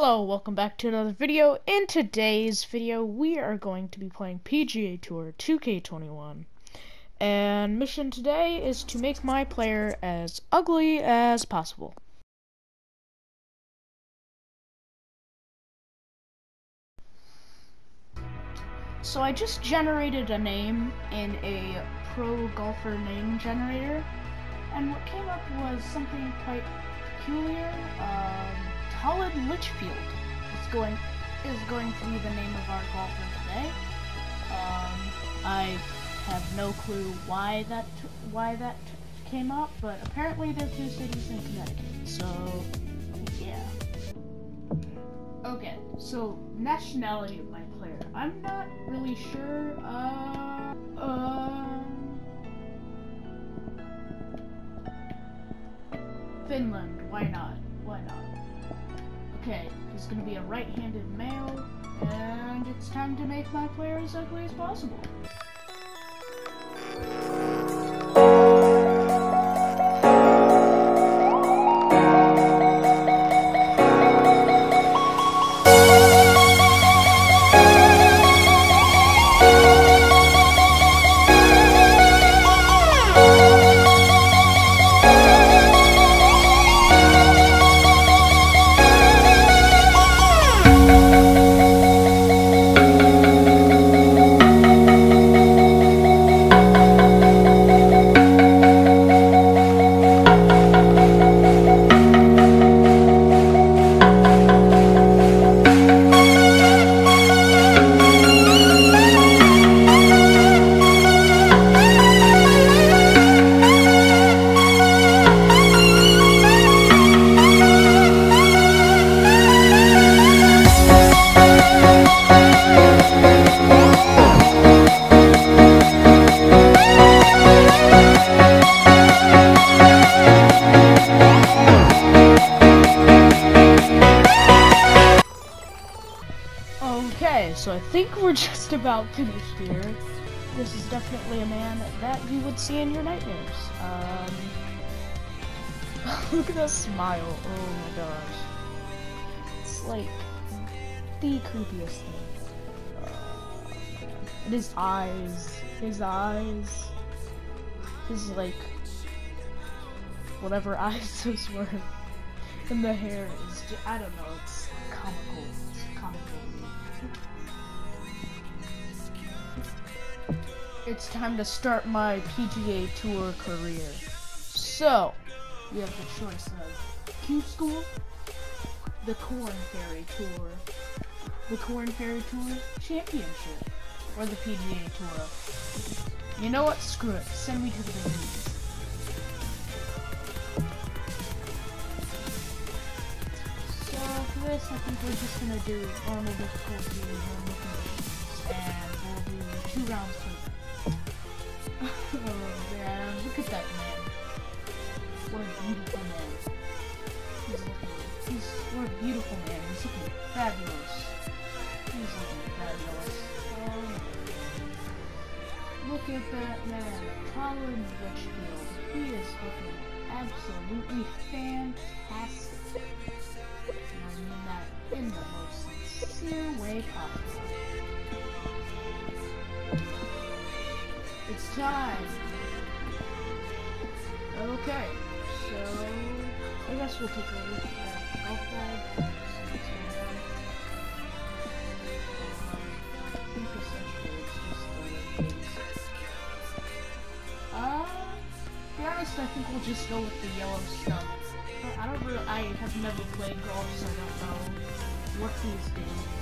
Hello, welcome back to another video. In today's video, we are going to be playing PGA Tour 2K21. And mission today is to make my player as ugly as possible. So I just generated a name in a pro golfer name generator. And what came up was something quite peculiar. Um, Tolland Litchfield is going is going to be the name of our golfer today. Um, I have no clue why that why that came up, but apparently they're two cities in Connecticut. So yeah. Okay, so nationality of my player. I'm not really sure. Uh, uh, Finland. Why not? Why not? Okay, he's gonna be a right-handed male, and it's time to make my player as ugly as possible. That you would see in your nightmares. Um, look at that smile. Oh my gosh. It's like the creepiest thing. Uh, his eyes. His eyes. His like whatever eyes those were. And the hair is just, I don't know, it's comical. It's time to start my PGA Tour career. So, we have the choice of Q School, the Korn Ferry Tour, the Korn Ferry Tour Championship, or the PGA Tour. You know what? Screw it. Send me to the big. So for this, I think we're just gonna do normal difficulty, normal conditions, and we'll do two rounds beautiful man. He's looking, he's, what a beautiful man. He's looking fabulous. He's looking fabulous. Oh, look at that man, Tolland Litchfield. He is looking absolutely fantastic. And I mean that in the most sincere way possible. It's time. Okay, so I guess we'll take a look at the golf. Um, I think it's just the. Uh, be honest, I think we'll just go with the yellow stuff. I don't really, I have never played golf, so I don't know what these do.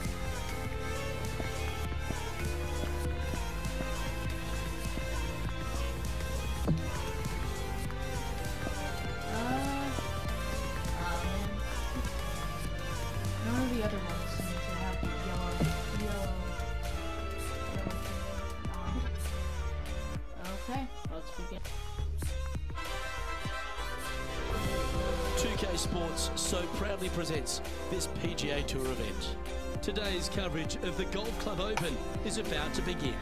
Sports so proudly presents this PGA Tour event. Today's coverage of the Golf Club Open is about to begin.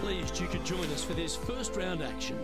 Pleased you could join us for this first round action.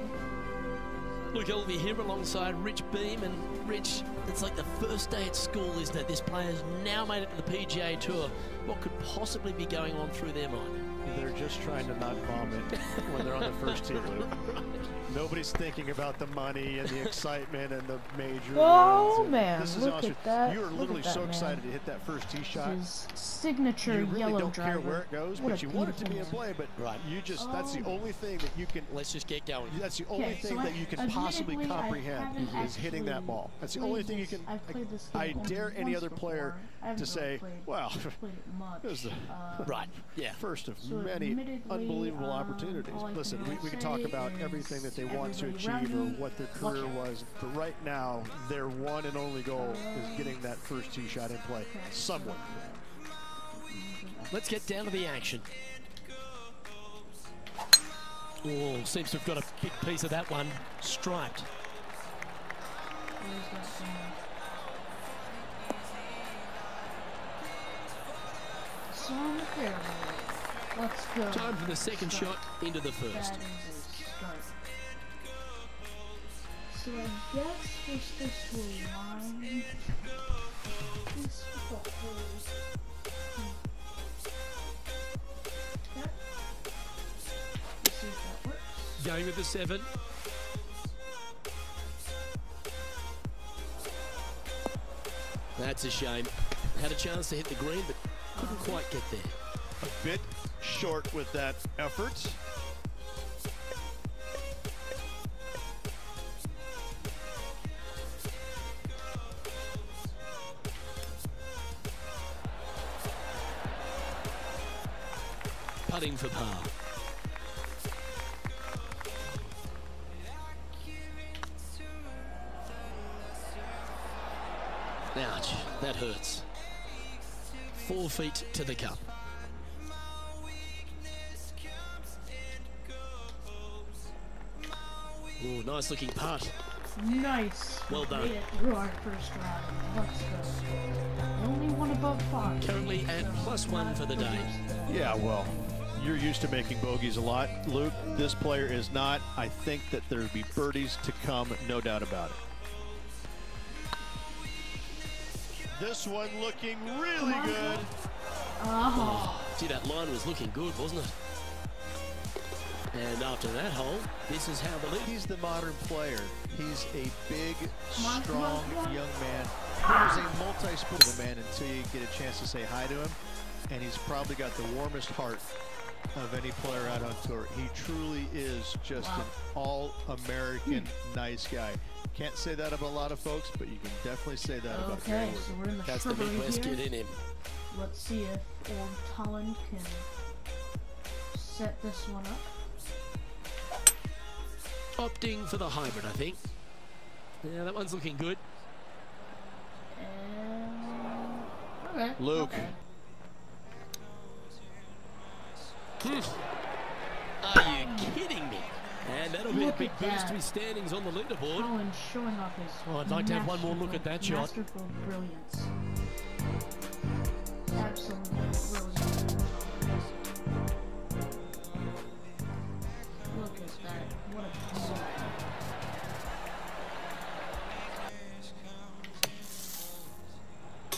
Luke Elvy here alongside Rich Beem. And Rich, it's like the first day at school, isn't it? This player's now made it to the PGA Tour. What could possibly be going on through their mind? They're just trying to not vomit when they're on the first tee loop. Nobody's thinking about the money and the excitement and the major. Oh. And man, this is look honest at that. You are literally that, so man. excited to hit that first tee shot. His signature You really yellow don't driver. care where it goes, What but you want it to be in beautiful play. But Right. you just—that's the Oh. only thing that you can. Let's just get going. That's the only Okay, so thing I- that you can possibly comprehend is hitting that ball. That's the played only thing you can. I've played this I game only dare any other player before. I haven't to really say, "Well, it much. this is the Uh, Right, yeah. first of So many unbelievable um, opportunities. Listen, we, we can talk about everything that they want to everybody around achieve or what their career out. was, but right now, their one and only goal is getting that first tee shot in play somewhere. Let's get down to the action. Oh, seems to have got a big piece of that one striped. Let's go. Time for the second shot into the first. That is a. So I guess we're supposed to align this with the holes. Hmm. Let's see if that works. Going with the seven. That's a shame. Had a chance to hit the green, but quite get there. A bit short with that effort. Putting for par. Ouch, that hurts. Four feet to the cup. Ooh, nice looking putt. Nice. Well done. Made it through our first round. Let's go. Only one above par. Currently at plus one for the day. Yeah, well, you're used to making bogeys a lot, Luke. This player is not. I think that there'll be birdies to come, no doubt about it. This one looking really on. good. Uh-huh. Oh, Gee, that line was looking good, wasn't it? And after that hole, this is how the lead. He's the modern player. He's a big, Come on, come on, strong come on. young man. He is a multi-sport man until you get a chance to say hi to him. And he's probably got the warmest heart of any player out on tour. He truly is just Wow. an all-American hmm. nice guy. Can't say that about a lot of folks, but you can definitely say that about Gary okay. Woodland. So we're in the That's the shrubbery Midwest here. kid in him. Let's see if old Tolland can set this one up. Opting for the hybrid, I think. Yeah, that one's looking good. And okay. Luke. bad. Hmm. Are you kidding me? And that'll be a big at boost to his standings on the leaderboard. Tolland showing off his. Oh, I'd like to have one more look at that shot. Masterful brilliance. Absolutely brilliant. Look at that. What a beauty.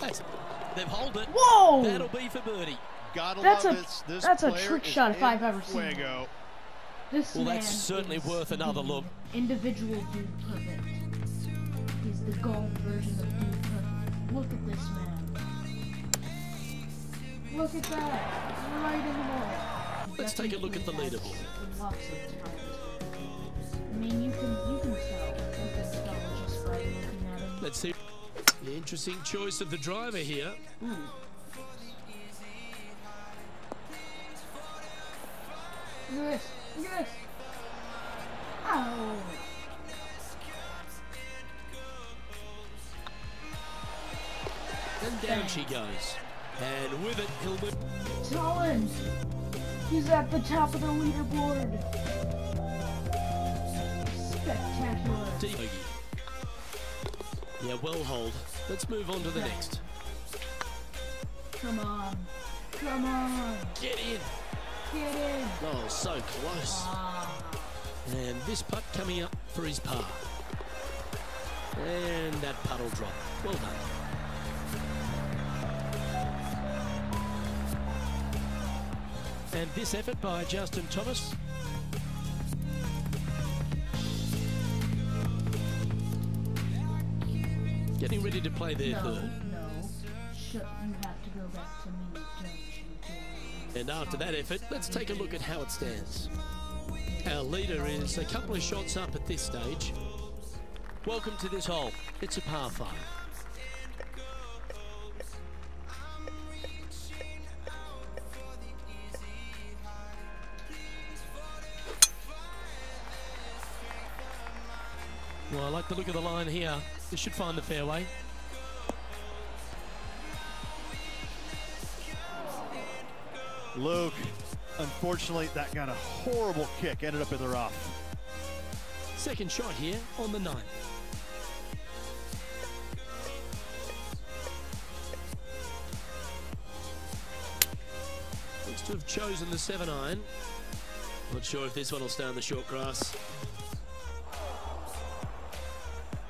That's, they've hold it. Whoa! That'll be for birdie. Gotta That's love a- this. This that's a trick shot if I've ever seen it. fuego. This Well, man that's certainly is worth another look. Individual dude perfect. He's the golf version of dude perfect. Look at this man. Look at that. Right in the middle. Let's take a look at the leaderboard. Lots of. I mean, you can you can tell. You can tell just by looking at him. Let's see. The interesting choice of the driver here. Ooh. Look at this. Look at this. Ow. And down she goes. And with it, he'll move. Tolland! He's at the top of the leaderboard! Spectacular! Deep. Yeah, well hold. Let's move on to the next. Come on! Come on! Get in. Get in! Oh, so close. Ah, And this putt coming up for his par. And that puddle drop. Well done. And this effort by Justin Thomas. Getting ready to play their No, third. no. You have to go back to me? And after that effort, let's take a look at how it stands. Our leader is a couple of shots up at this stage. Welcome to this hole. It's a par 5. Well, I like the look of the line here. This should find the fairway. Luke, unfortunately, that got a horrible kick. Ended up in the rough. Second shot here on the ninth. Looks to have chosen the 7 iron. Not sure if this one will stay on the short grass.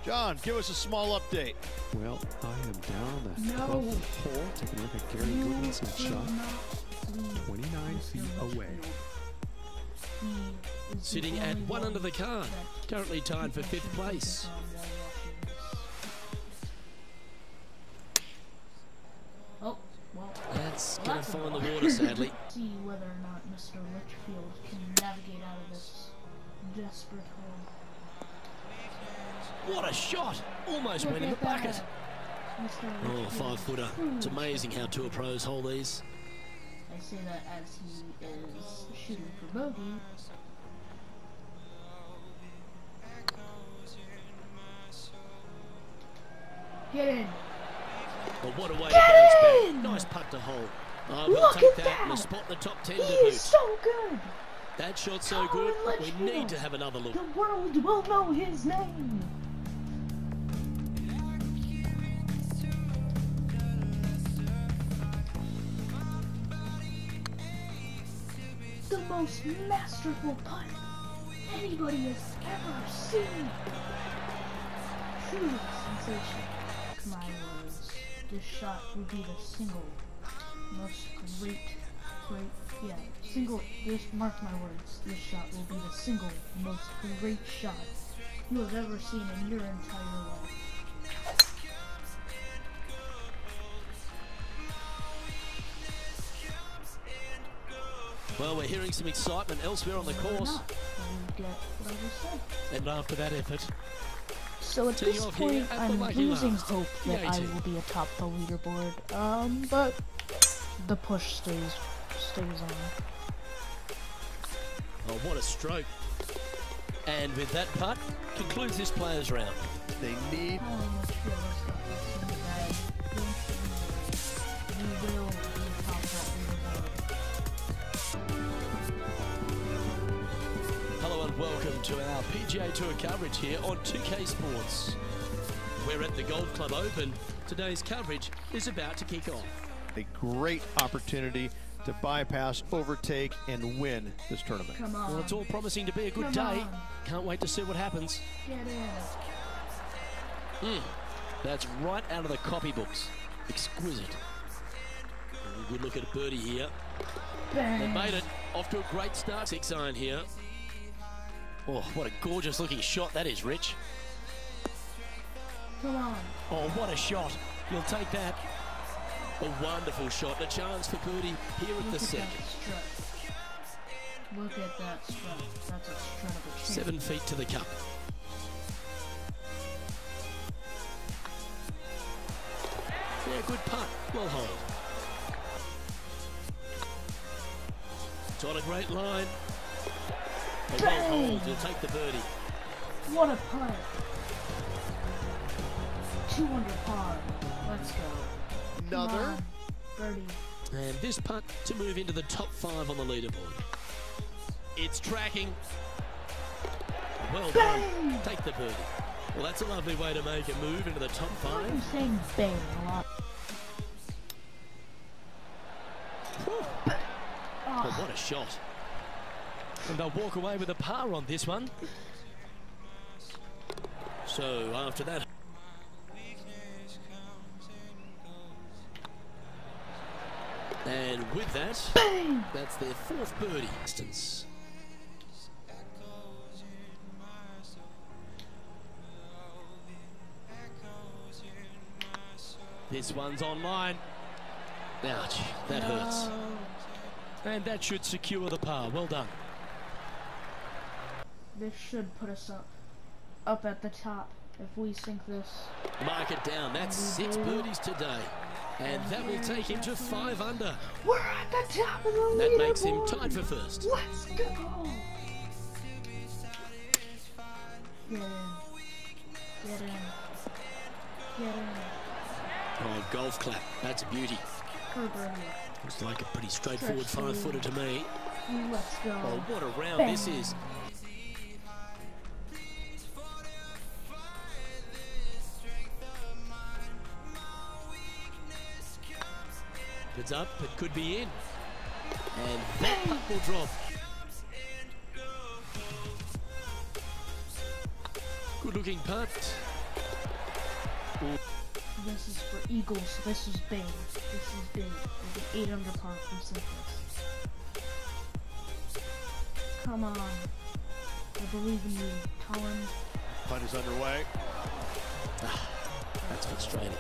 John, give us a small update. Well, I am down the No. hole, taking a look at Gary You Goodman's will shot. 29 feet away. He is the Sitting at only one under the card. Currently tied for fifth place. focus on while watching this. Oh, well. That's going to That's a find the water, sadly. See whether or not Mr. Litchfield can navigate out of this desperate hole. What a shot! Almost Look went in the bucket. Mr. Oh, Litchfield footer. It's amazing how tour pros hold these. I say that as he is shooting for bogey. Get in. But what a way to Get back. in! Nice putt to hole. Oh, we'll Look at that. and a that! spot the top 10 He to is so good. That shot's so Tolland good, we need to have another look. The world will know his name. Most masterful putt anybody has ever seen. Truly sensational. My words, this shot will be the single most great, great, yeah, single, this, mark my words, this shot will be the single most great shot you have ever seen in your entire life. Well, we're hearing some excitement elsewhere on the course. and get what I just said. And after that effort, So at this point, I'm losing hope that I will be atop the leaderboard. Um, but the push stays stays on. oh, what a stroke. And with that putt, concludes this players' round. They need How and welcome to our PGA Tour coverage here on 2K Sports. We're at the Golf Club Open. Today's coverage is about to kick off. a great opportunity to bypass, overtake, and win this tournament. Come on. Well, it's all promising to be a good Come day. on. Can't wait to see what happens. Get in. Hmm. That's right out of the copybooks. Exquisite. A Good look at a birdie here. They made it off to a great start. Six iron here. Oh, what a gorgeous looking shot that is, Rich. Come on. Oh, what a shot. You'll take that. A wonderful shot. A chance for birdie here at Look the at second. that strut. Look at that strut. That's a strut of a. Seven feet to the cup. Yeah, good putt. Well hold. It's on a great line. A well Bang! hold. You'll take the birdie. What a putt. Two under par. Let's go. Another. Birdie. And this putt to move into the top five on the leaderboard. It's tracking. Well done. Take the birdie. Well, that's a lovely way to make a move into the top five. I'm five. saying bang a lot. But Oh, what a shot. And they'll walk away with a par on this one. So after that... And with that, Bang! that's their fourth birdie. Distance. This one's online. Ouch, that no. hurts. And that should secure the par. Well done. This should put us up, up at the top if we sink this. Mark it down. That's six birdies today. And that will take him to five under. We're at the top of the leaderboard. That makes him tied for first. Let's go! Get in. Get in. Get in. Oh, golf clap. That's a beauty. Looks like a pretty straightforward five footer to me. Let's go. Oh, what a round Bang. this is. It's up, it could be in. And that putt will drop. Good looking putt. This is for Eagles. This is big. This is big. There's an 8 under par from Cyprus. Come on. I believe in you, Tolland. Punt is underway. Ah, that's frustrating.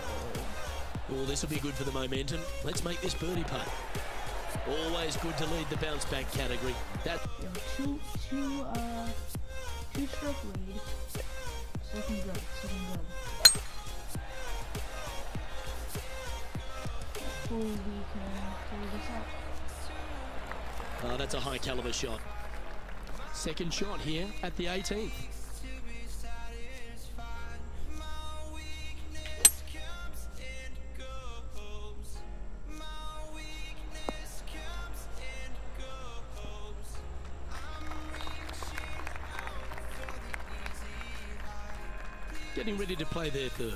Oh, this will be good for the momentum. Let's make this birdie putt. Always good to lead the bounce back category. That two, two, uh, two stroke lead. Looking good. Looking good. Hopefully we can pull this out. Oh, that's a high caliber shot. Second shot here at the 18th. Ready to play their third.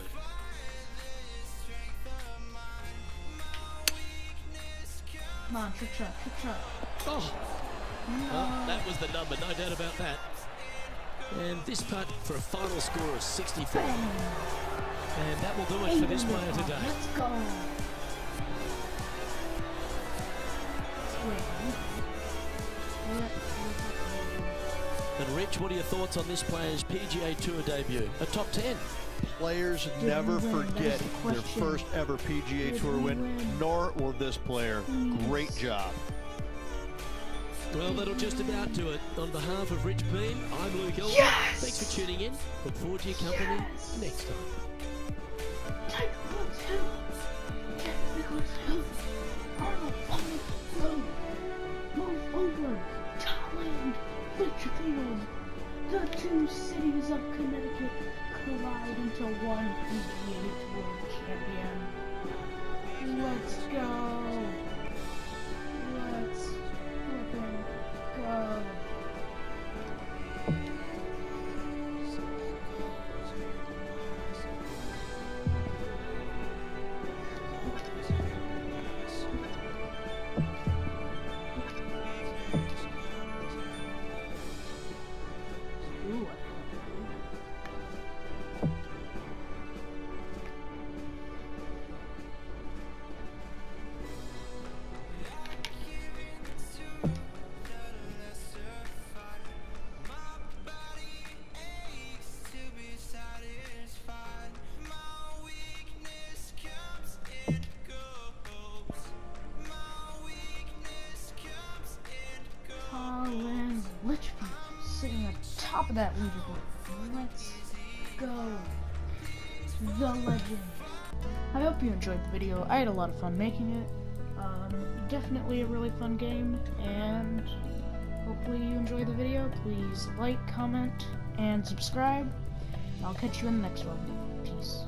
Come on, trick shot, trick shot. Oh, well, that was the number, no doubt about that. And this putt for a final score of 64. And that will do it for this player today. Let's go. And Rich, what are your thoughts on this player's PGA Tour debut? A top 10. Players never we win? That forget their first ever PGA Tour win, win? nor will this player. Great job. Well, that'll just about do it. On behalf of Rich Beem, I'm Luke Elvy. Yes! Thanks for tuning in. Look forward to your company Yes! next time. Take one, two. Get Nicholas Hill. Arnold Palmer. Go. Move over. Tolland. Litchfield. The two cities of Connecticut collide into one PGA Tour champion. Let's go. Let's go. That leaderboard. Let's go. The legend. I hope you enjoyed the video. I had a lot of fun making it. Um, definitely a really fun game, and hopefully you enjoy the video. Please like, comment, and subscribe. I'll catch you in the next one. Peace.